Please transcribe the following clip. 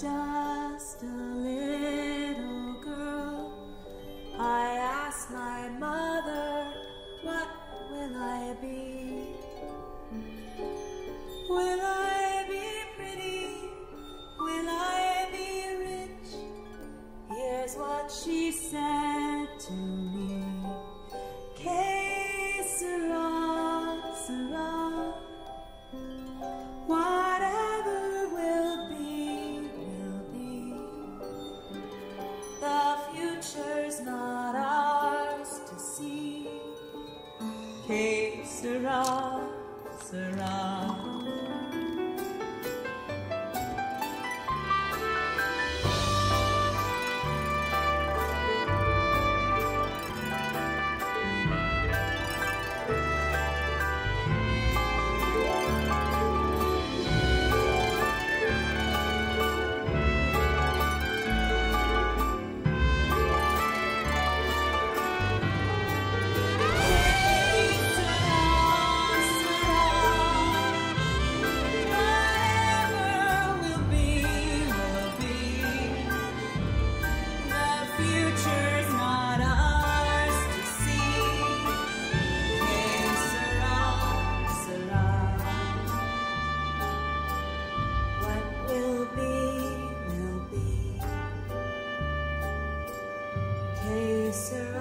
just a little girl, I asked my mother, What will I be? Will I be pretty? Will I be rich? Here's what she said to me. Que sera, sera. deserve.